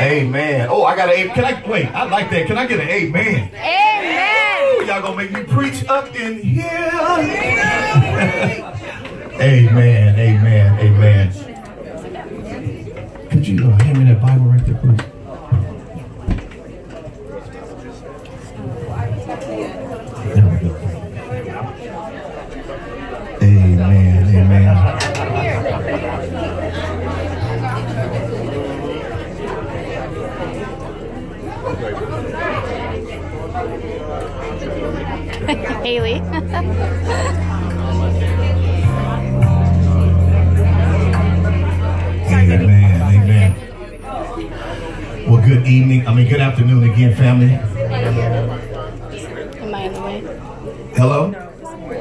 Amen. Oh, I got an amen. Can I wait? I like that. Can I get an amen? Amen. Y'all gonna make me preach up in here. amen. Amen. Amen. Could you uh, hand me that Bible right there, please? Good evening. I mean, good afternoon again, family. Am I in the way? Hello?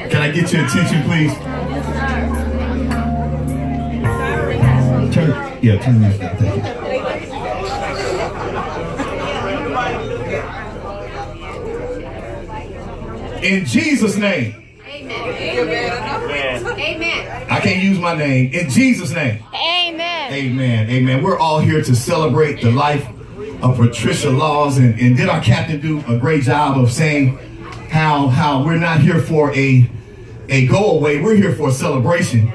Can I get your attention, please? Turn, yeah, turn this down. Thank you. In Jesus' name. Amen. I can't use my name. In Jesus' name. Amen. Amen. Amen. We're all here to celebrate the life of Patricia Laws. And, and did our captain do a great job of saying how how we're not here for a a go away, we're here for a celebration.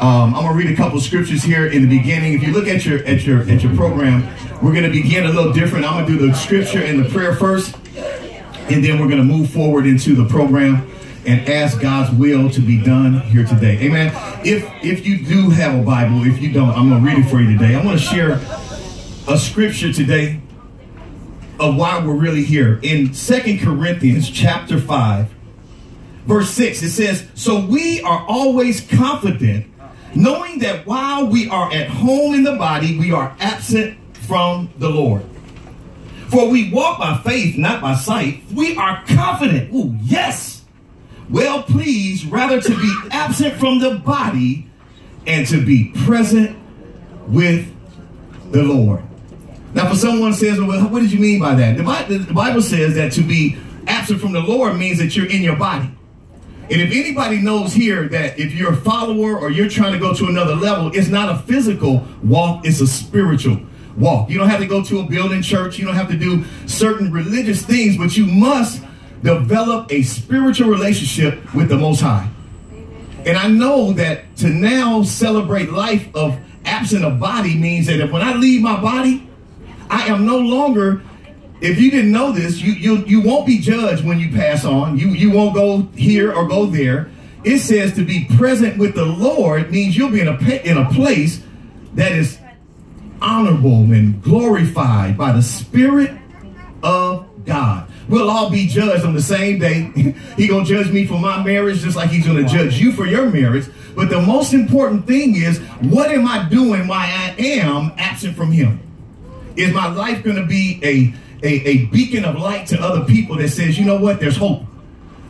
Um, I'm gonna read a couple scriptures here in the beginning. If you look at your at your at your program, we're gonna begin a little different. I'm gonna do the scripture and the prayer first, and then we're gonna move forward into the program and ask God's will to be done here today. Amen. If if you do have a Bible, if you don't, I'm gonna read it for you today. I want to share a scripture today of why we're really here. In Second Corinthians chapter 5, verse 6, it says, So we are always confident, knowing that while we are at home in the body, we are absent from the Lord. For we walk by faith, not by sight. We are confident. Ooh, yes. Well pleased rather to be absent from the body and to be present with the Lord. Now, for someone says, well, what did you mean by that? The Bible, the Bible says that to be absent from the Lord means that you're in your body. And if anybody knows here that if you're a follower or you're trying to go to another level, it's not a physical walk, it's a spiritual walk. You don't have to go to a building church, you don't have to do certain religious things, but you must develop a spiritual relationship with the Most High. And I know that to now celebrate life of absent of body means that if when I leave my body, I am no longer if you didn't know this, you you you won't be judged when you pass on. You you won't go here or go there. It says to be present with the Lord means you'll be in a in a place that is honorable and glorified by the Spirit of God. We'll all be judged on the same day. he gonna judge me for my marriage just like he's gonna judge you for your marriage. But the most important thing is, what am I doing while I am absent from him? Is my life gonna be a, a, a beacon of light to other people that says, you know what, there's hope.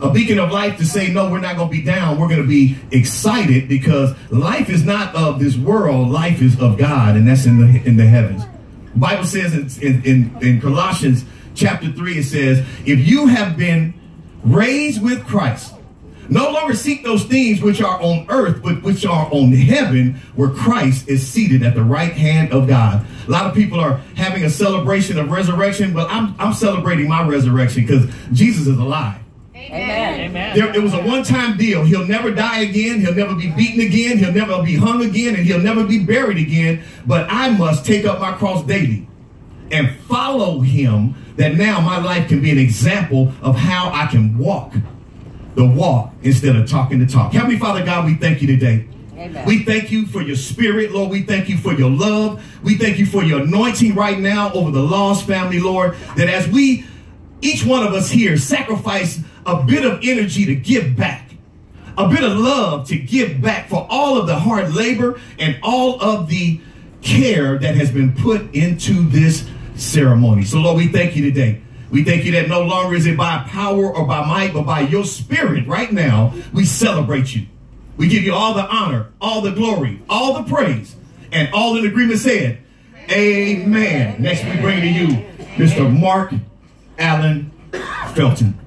A beacon of life to say, no, we're not gonna be down. We're gonna be excited because life is not of this world, life is of God, and that's in the in the heavens. The Bible says in, in, in Colossians chapter 3, it says, if you have been raised with Christ, no longer seek those things which are on earth, but which are on heaven, where Christ is seated at the right hand of God. A lot of people are having a celebration of resurrection, but I'm, I'm celebrating my resurrection because Jesus is alive. Amen. Amen. There, it was a one-time deal. He'll never die again. He'll never be beaten again. He'll never be hung again, and he'll never be buried again. But I must take up my cross daily and follow him that now my life can be an example of how I can walk the walk instead of talking the talk. Heavenly Father God, we thank you today. Amen. We thank you for your spirit, Lord. We thank you for your love. We thank you for your anointing right now over the Laws family, Lord. That as we, each one of us here, sacrifice a bit of energy to give back, a bit of love to give back for all of the hard labor and all of the care that has been put into this ceremony. So, Lord, we thank you today. We thank you that no longer is it by power or by might, but by your spirit right now, we celebrate you. We give you all the honor, all the glory, all the praise, and all in agreement said, Amen. Next, we bring to you Mr. Mark Allen Felton.